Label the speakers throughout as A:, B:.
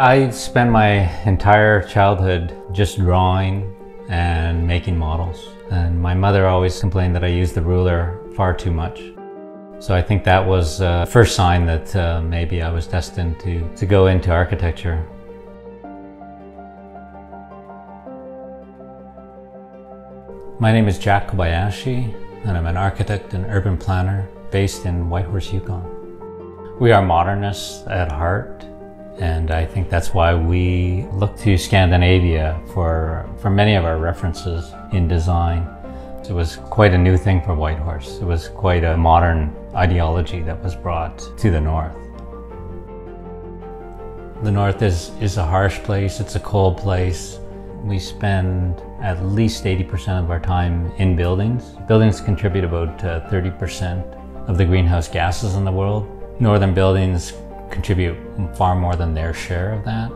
A: I spent my entire childhood just drawing and making models. And my mother always complained that I used the ruler far too much. So I think that was the uh, first sign that uh, maybe I was destined to, to go into architecture. My name is Jack Kobayashi, and I'm an architect and urban planner based in Whitehorse, Yukon. We are modernists at heart, and I think that's why we look to Scandinavia for, for many of our references in design. It was quite a new thing for Whitehorse. It was quite a modern ideology that was brought to the north. The north is, is a harsh place, it's a cold place. We spend at least 80% of our time in buildings. Buildings contribute about 30% uh, of the greenhouse gases in the world. Northern buildings contribute far more than their share of that.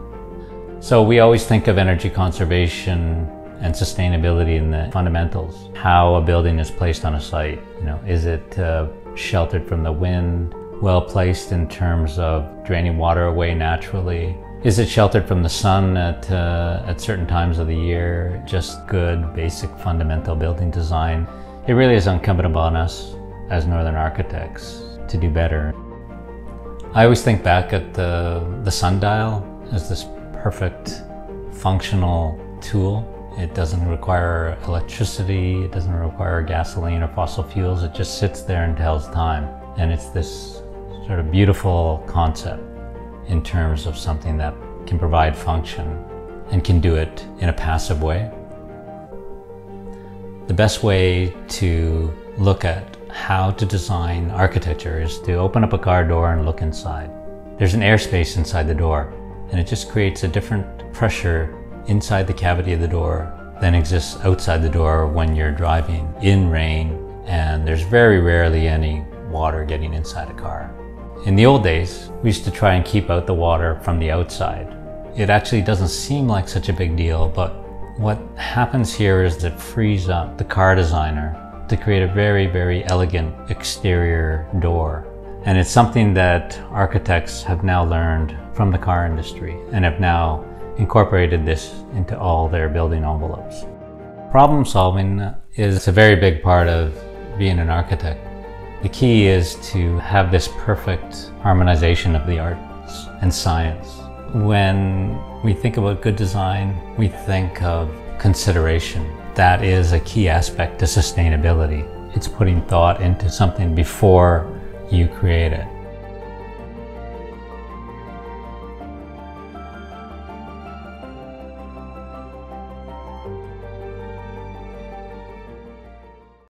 A: So we always think of energy conservation and sustainability in the fundamentals. How a building is placed on a site. You know, is it uh, sheltered from the wind? Well placed in terms of draining water away naturally? Is it sheltered from the sun at, uh, at certain times of the year? Just good, basic, fundamental building design. It really is incumbent upon us as Northern architects to do better. I always think back at the, the sundial as this perfect functional tool. It doesn't require electricity, it doesn't require gasoline or fossil fuels, it just sits there and tells time. And it's this sort of beautiful concept in terms of something that can provide function and can do it in a passive way. The best way to look at how to design architecture is to open up a car door and look inside. There's an airspace inside the door, and it just creates a different pressure inside the cavity of the door than exists outside the door when you're driving in rain, and there's very rarely any water getting inside a car. In the old days, we used to try and keep out the water from the outside. It actually doesn't seem like such a big deal, but what happens here is that frees up the car designer to create a very, very elegant exterior door. And it's something that architects have now learned from the car industry and have now incorporated this into all their building envelopes. Problem solving is a very big part of being an architect. The key is to have this perfect harmonization of the arts and science. When we think about good design, we think of consideration that is a key aspect to sustainability. It's putting thought into something before you create it.